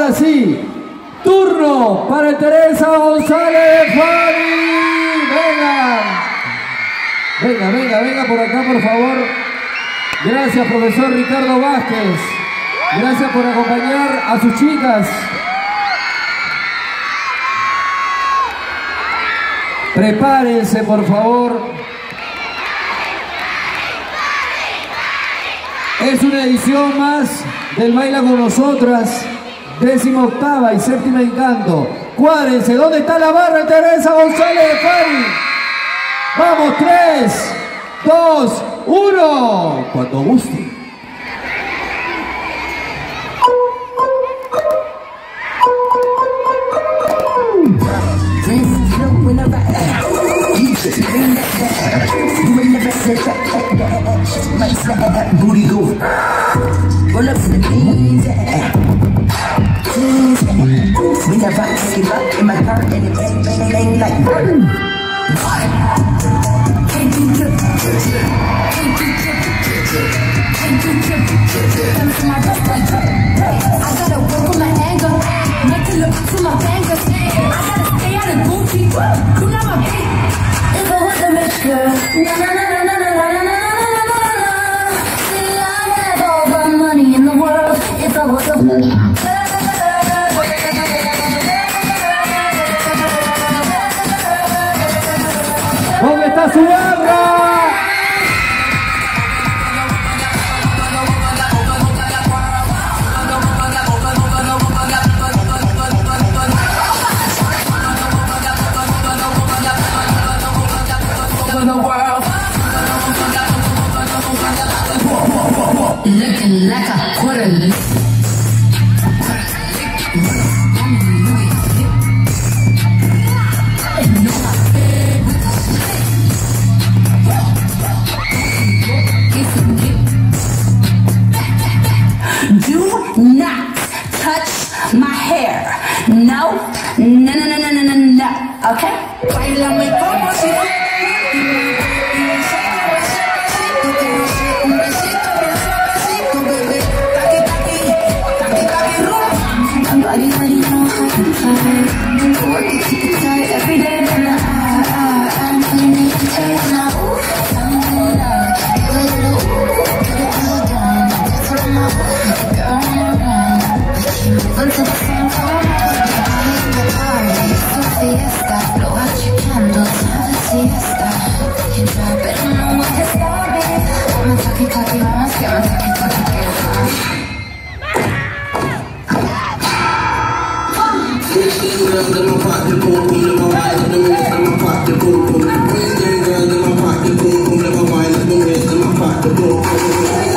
Ahora sí, turno para Teresa González Fari. Venga. Venga, venga, venga por acá, por favor. Gracias, profesor Ricardo Vázquez. Gracias por acompañar a sus chicas. Prepárense, por favor. Es una edición más del Baila con Nosotras, décima octava y séptima encanto. Cuádrense, ¿dónde está la barra Teresa González de? Vamos, tres, dos, uno. Cuando guste. Roll up. We never it up in my car and it bang, bang, bang like boom. Can't you trip? Can't you trip? Can't you trip? Come to my rest like. I gotta work on my anger. Not to look to my bangers. I gotta stay out of Gucci. You know my bitch. If I was a rich girl, na na na na na na na na. See, I have all the money in the world. If I was a Looking like a quarter Do not touch my hair. No, no, no, no, no, no, no. Okay? Bailame como si Body, the book.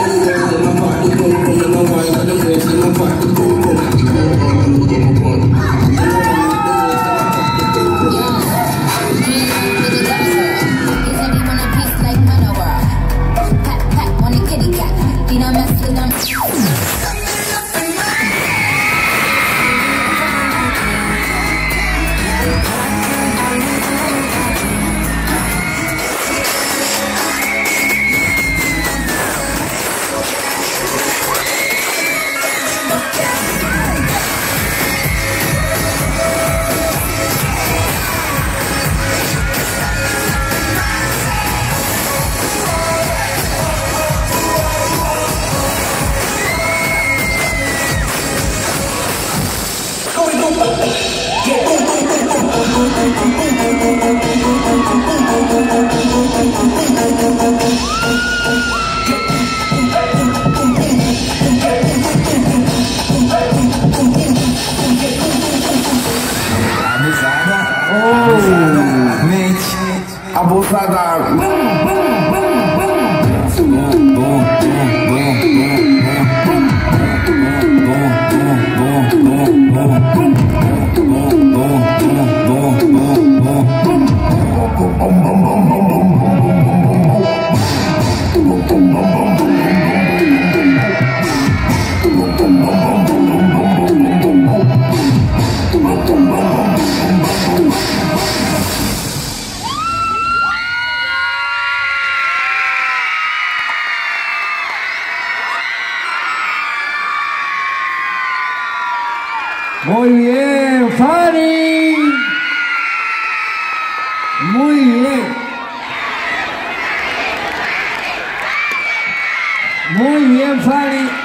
Muy bien, Fanny.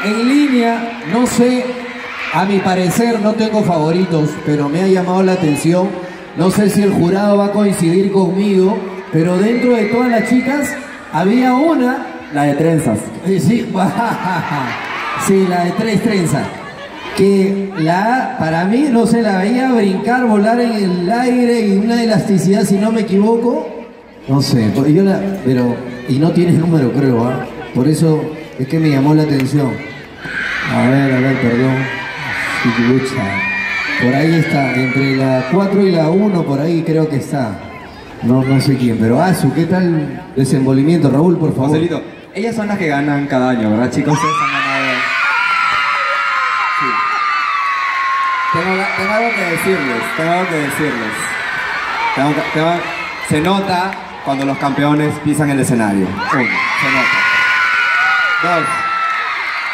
En línea, no sé, a mi parecer no tengo favoritos, pero me ha llamado la atención. No sé si el jurado va a coincidir conmigo, pero dentro de todas las chicas había una, La de trenzas. eh, sí, sí, la de tres trenzas, que la, para mí, no sé, la veía brincar, volar en el aire y una elasticidad, si no me equivoco, no sé, porque yo la, pero, y no tienes número creo, ¿ah? por eso es que me llamó la atención. A ver, a ver, perdón. Por ahí está, entre la 4 y la 1, por ahí creo que está. No, sé quién, pero Azu, ¿qué tal desenvolvimiento? Raúl, por favor. Joselito, ellas son las que ganan cada año, ¿verdad, chicos? Ustedes han ganado. Sí. Tengo, tengo algo que decirles, tengo algo que decirles. Se nota cuando los campeones pisan el escenario. Uno, se nota. Dos,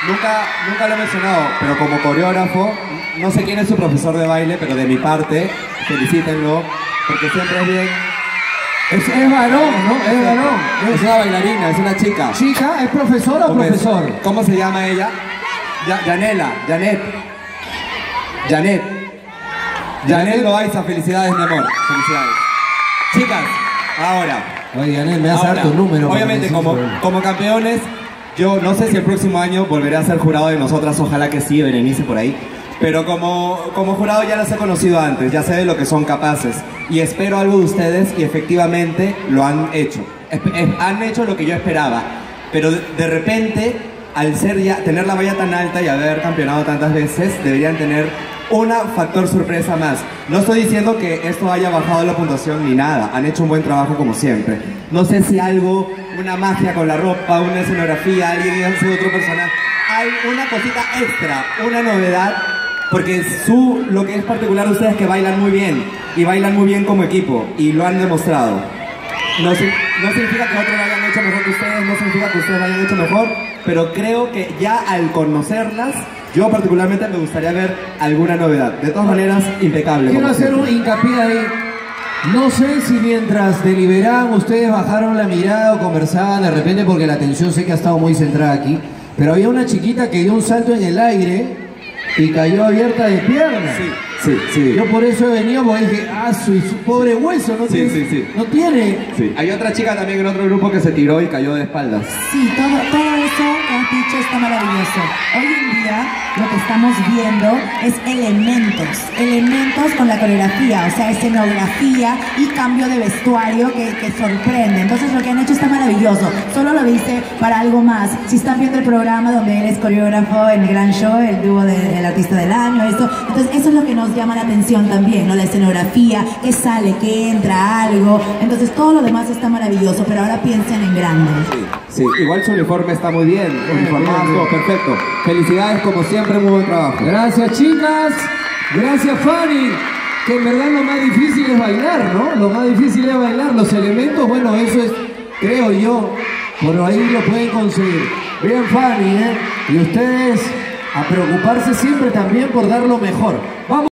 nunca, nunca lo he mencionado, pero como coreógrafo, no sé quién es su profesor de baile, pero de mi parte, felicítenlo, porque siempre es bien. Es, es varón, ¿no? Es varón. Es una bailarina, es una chica. ¿Chica? ¿Es profesora o profesor? ¿Cómo se llama ella? Ya, Yanela, Janet. Janet. Janet Loaiza, felicidades, mi amor. Felicidades. Chicas, ahora. Oye, Anel, me das harto número. Obviamente, como, como campeones, yo no sé si el próximo año volveré a ser jurado de nosotras, ojalá que sí, Berenice por ahí. Pero como, como jurado ya las he conocido antes, ya sé de lo que son capaces. Y espero algo de ustedes y efectivamente lo han hecho. Han hecho lo que yo esperaba. Pero de, de repente, al ser ya, tener la valla tan alta y haber campeonado tantas veces, deberían tener un factor sorpresa más. No estoy diciendo que esto haya bajado la puntuación ni nada. Han hecho un buen trabajo como siempre. No sé si algo, una magia con la ropa, una escenografía, alguien hace otro personaje. Hay una cosita extra, una novedad porque su, lo que es particular de ustedes es que bailan muy bien y bailan muy bien como equipo y lo han demostrado. No, no significa que otros lo hayan hecho mejor que ustedes, no significa que ustedes lo hayan hecho mejor, pero creo que ya al conocerlas, yo particularmente me gustaría ver alguna novedad. De todas maneras, impecable. Quiero hacer un hincapié ahí. No sé si mientras deliberaban ustedes bajaron la mirada o conversaban de repente porque la atención sé que ha estado muy centrada aquí, pero había una chiquita que dio un salto en el aire y cayó abierta de piernas. Sí, sí, sí. Yo por eso he venido porque dije, ah, su, su pobre hueso no Sí, tiene. sí, sí. No tiene. Sí. Hay otra chica también en otro grupo que se tiró y cayó de espaldas. Sí, todo, todo eso que has dicho está maravilloso. Hoy en día lo que estamos viendo es elementos, elementos con la coreografía, o sea, escenografía y cambio de vestuario que, sorprende. Entonces lo que han hecho está maravilloso. Solo lo viste para algo más. Si están viendo el programa donde él es coreógrafo el gran show, el dúo del artista del año, esto. Entonces eso es lo que nos llama la atención también, ¿no? La escenografía, que sale, que entra algo. Entonces todo lo demás está maravilloso, pero ahora piensen en grande. Sí. Igual su uniforme está muy bien, uniformado, perfecto. Felicidades como siempre, muy buen trabajo. Gracias chicas, gracias Fanny, que en verdad lo más difícil es bailar, ¿no? Lo más difícil es bailar, los elementos, bueno, eso es, creo yo, por ahí lo pueden conseguir. Bien Fanny, ¿eh? Y ustedes a preocuparse siempre también por dar lo mejor. Vamos.